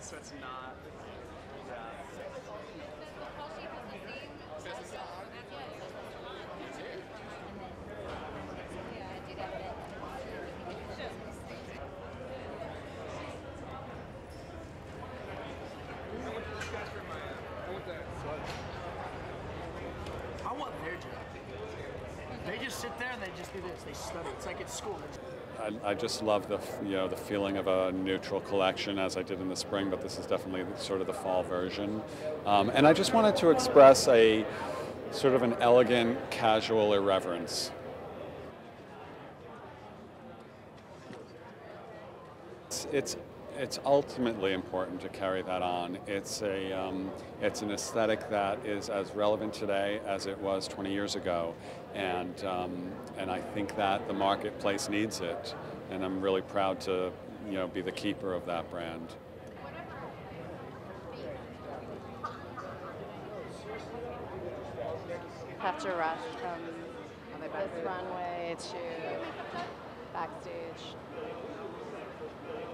so it's not. Yeah. I want their job. They just sit there and they just do this. They study. It's like at school. I, I just love the you know the feeling of a neutral collection as I did in the spring, but this is definitely sort of the fall version. Um, and I just wanted to express a sort of an elegant, casual irreverence. It's, it's it's ultimately important to carry that on. It's a um, it's an aesthetic that is as relevant today as it was 20 years ago, and um, and I think that the marketplace needs it, and I'm really proud to you know be the keeper of that brand. have to rush from this runway to backstage.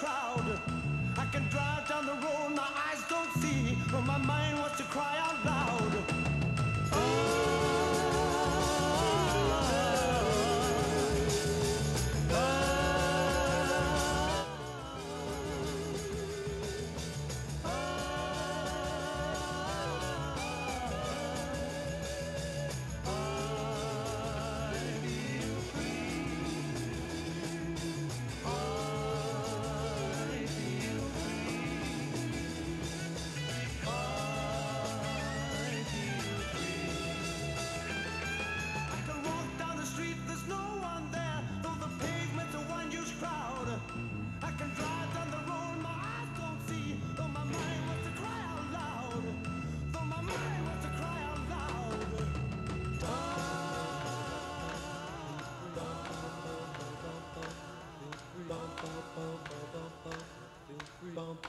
crowd. I can drive free.